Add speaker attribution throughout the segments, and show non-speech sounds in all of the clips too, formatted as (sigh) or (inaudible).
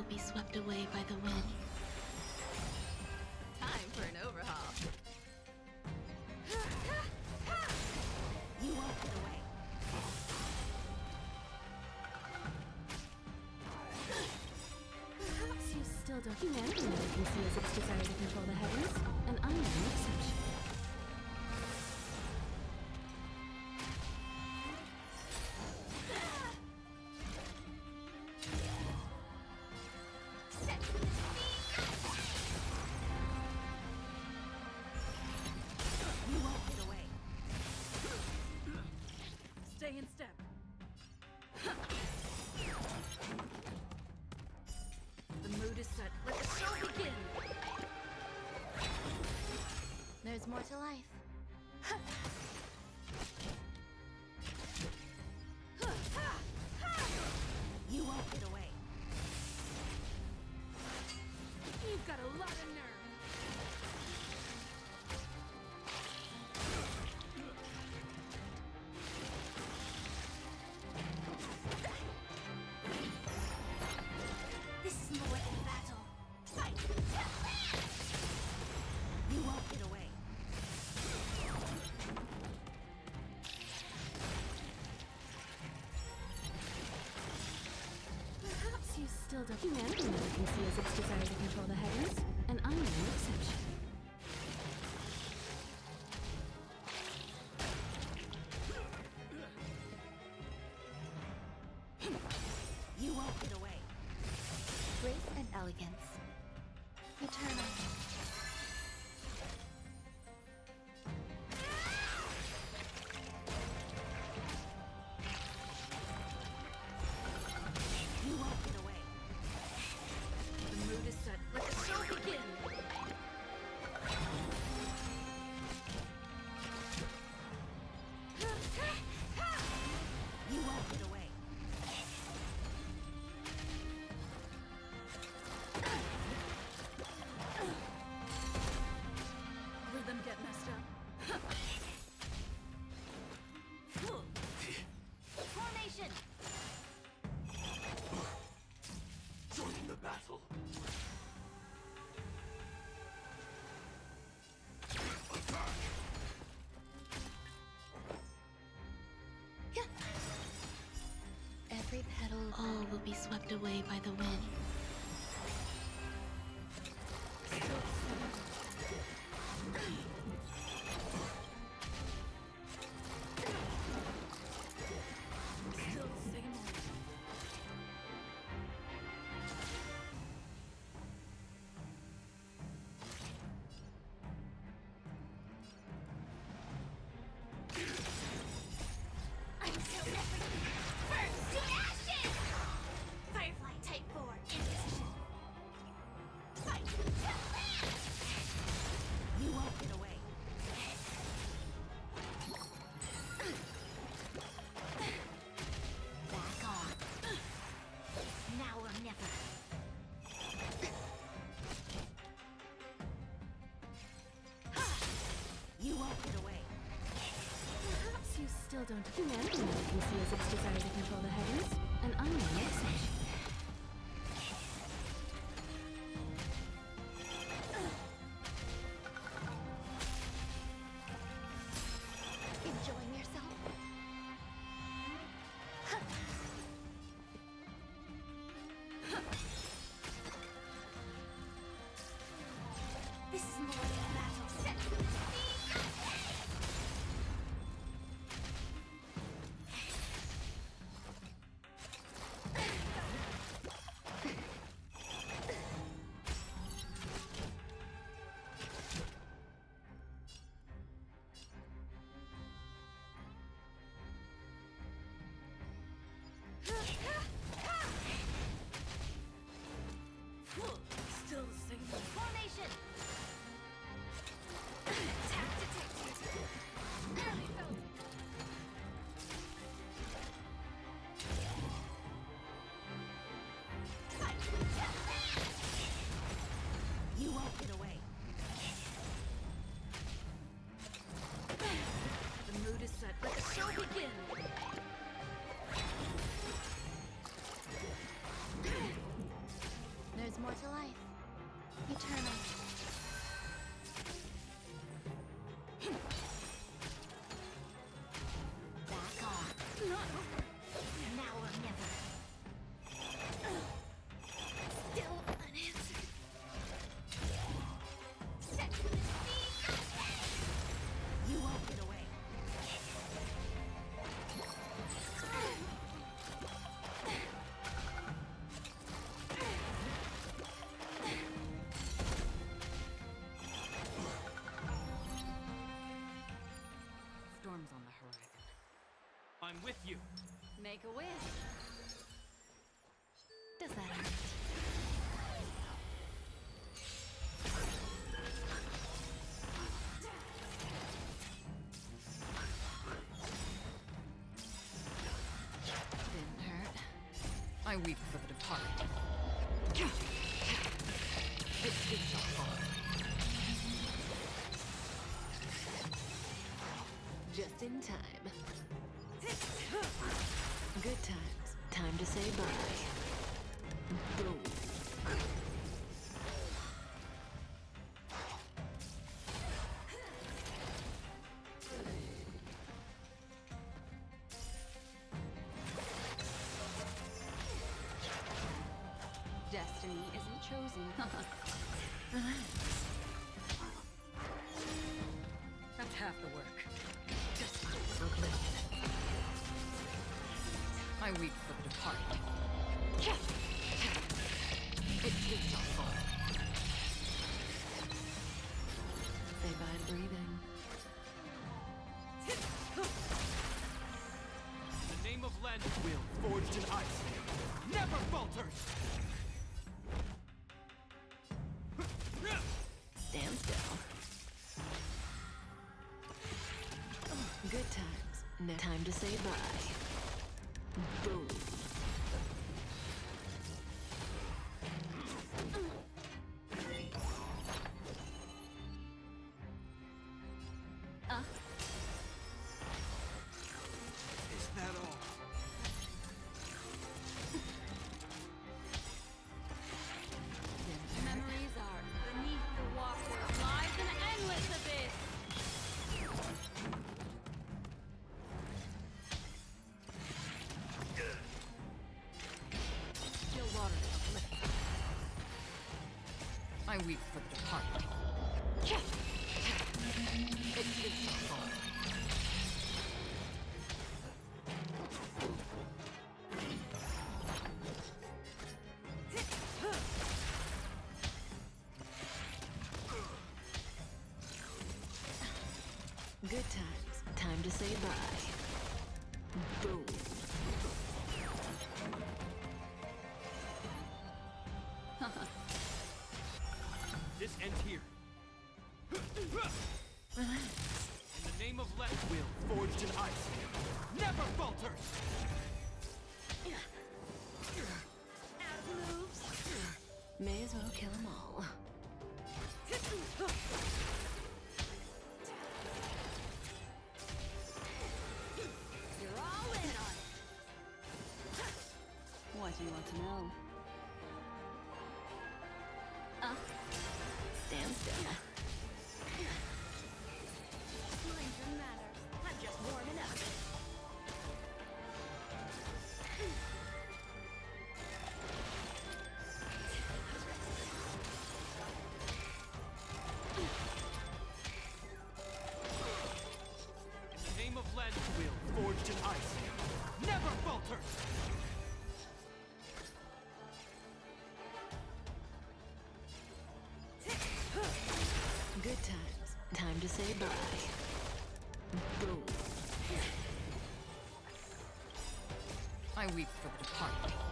Speaker 1: will
Speaker 2: be swept away by the wind. more to life. (laughs)
Speaker 3: build up humanity never conceals its desire to control the heavens, and I am no exception. You won't get away.
Speaker 2: Grace and elegance. Eternal. be swept away by the wind.
Speaker 3: still don't do anything that can see as its desire to control the heavens. and I'm an unknown exception.
Speaker 1: Enjoying yourself? (laughs)
Speaker 4: with you.
Speaker 3: Make a wish.
Speaker 5: Does that hurt? Didn't hurt.
Speaker 6: I weep for the departed. It did not fall.
Speaker 5: Just in time. Good times. Time to say bye. Boom.
Speaker 6: I weep for the departed. It did not fall.
Speaker 5: Say bye to breathing.
Speaker 4: The name of Len will, forged in ice, never falters!
Speaker 5: Stand still. Good times. Now time to say bye. Boom.
Speaker 6: Weep for the departed. It did not.
Speaker 5: Good times. Time to say bye. Boom.
Speaker 4: Will, forged in ice, never falters!
Speaker 5: May as well kill them all.
Speaker 3: You're all in on it. What do you want to know?
Speaker 4: Name will, forged in ice, never falters!
Speaker 5: Good times. Time to say bye. Boom.
Speaker 6: I weep for the departed.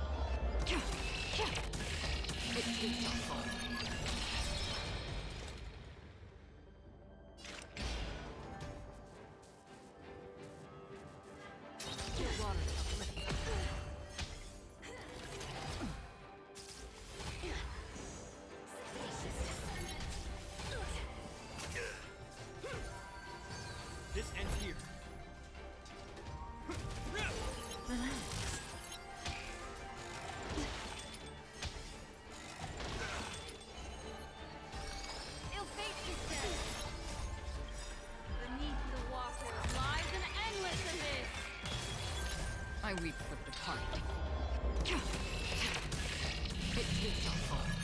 Speaker 6: It did not fall.